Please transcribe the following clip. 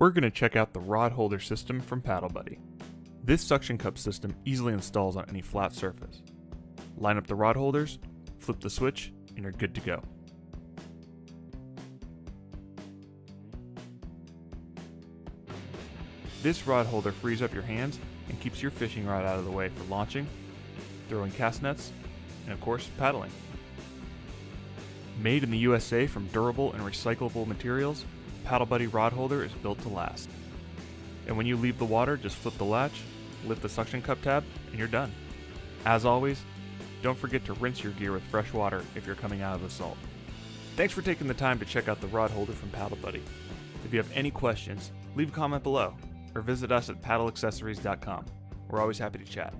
we're going to check out the rod holder system from Paddle Buddy. This suction cup system easily installs on any flat surface. Line up the rod holders, flip the switch, and you're good to go. This rod holder frees up your hands and keeps your fishing rod out of the way for launching, throwing cast nets, and of course, paddling. Made in the USA from durable and recyclable materials, Paddle Buddy rod holder is built to last. And when you leave the water, just flip the latch, lift the suction cup tab, and you're done. As always, don't forget to rinse your gear with fresh water if you're coming out of the salt. Thanks for taking the time to check out the rod holder from Paddle Buddy. If you have any questions, leave a comment below or visit us at paddleaccessories.com. We're always happy to chat.